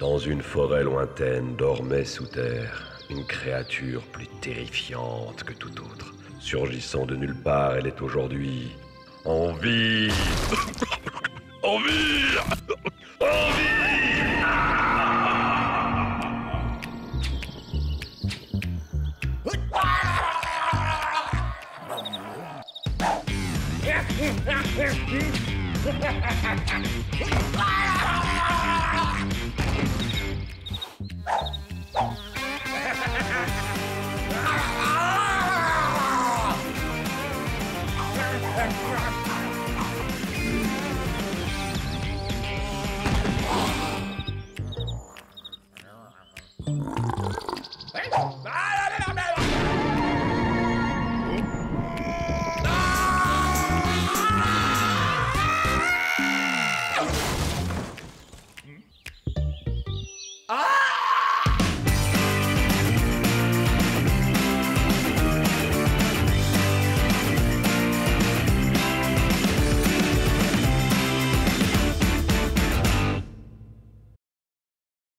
Dans une forêt lointaine dormait sous terre une créature plus terrifiante que toute autre. Surgissant de nulle part, elle est aujourd'hui en vie. en vie En vie Ah